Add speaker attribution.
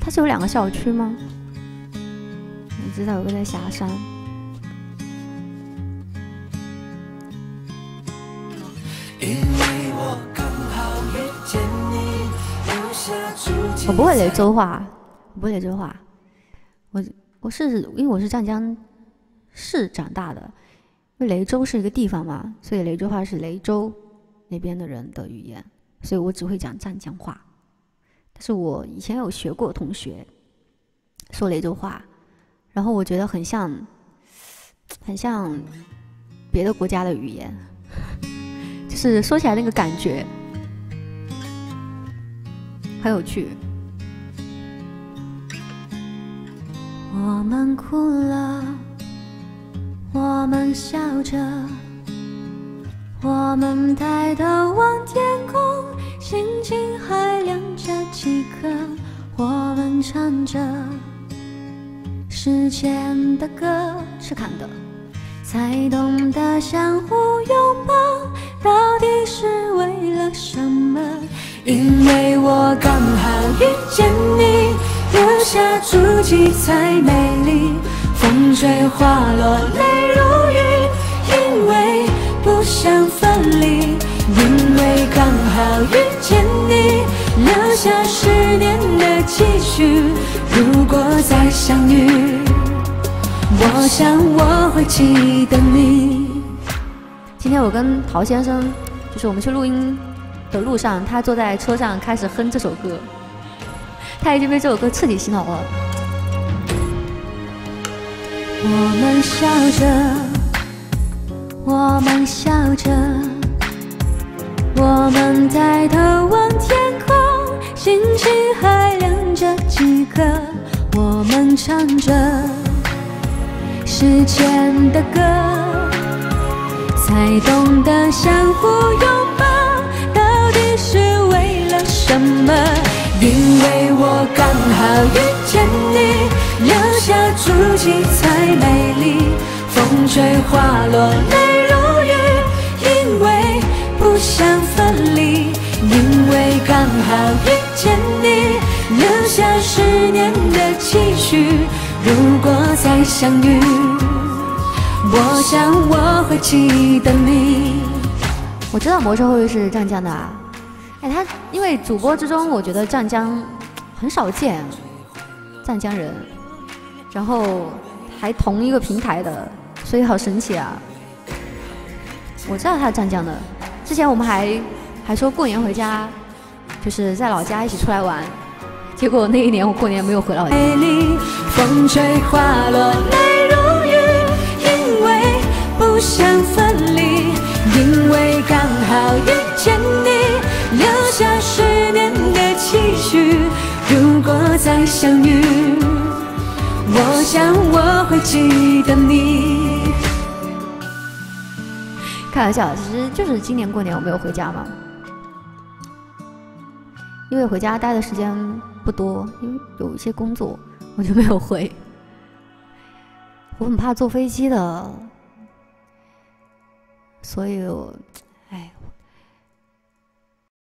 Speaker 1: 它是有两个校区吗？我知道有个在霞山。我不会雷州话，我不会雷州话。我我是因为我是湛江市长大的，因为雷州是一个地方嘛，所以雷州话是雷州那边的人的语言，所以我只会讲湛江话。是我以前有学过同学说雷州话，然后我觉得很像，很像别的国家的语言。就是说起来那个感觉很有趣。我们哭了，我们笑着，我们抬头望天唱着时间的歌，是看的，才懂得相互拥抱。到底是为了什么？因为我刚好遇见你，留下足迹才美丽。风吹花落泪如雨，因为不想分离。因为刚好遇见你，留下十年的期许。如果再相遇，我想我会记得你。今天我跟陶先生，就是我们去录音的路上，他坐在车上开始哼这首歌，他已经被这首歌彻底洗脑了。我们笑着，歌。我们唱着时间的歌。才懂得相互拥抱，到底是为了什么？因为我刚好遇见你，留下足迹才美丽。风吹花落泪如期许。如果再相遇。我想我会记得你。我知道魔兽会是湛江的啊，哎，他因为主播之中，我觉得湛江很少见，湛江人，然后还同一个平台的，所以好神奇啊！我知道他是湛江的，之前我们还还说过年回家，就是在老家一起出来玩，结果那一年我过年没有回老家。风吹花落想分离，因为刚好遇见你，留下十年的期许。如果再相遇，我想我会记得你。开玩笑，其实就是今年过年我没有回家嘛，因为回家待的时间不多，因为有一些工作，我就没有回。我很怕坐飞机的。所以，哎，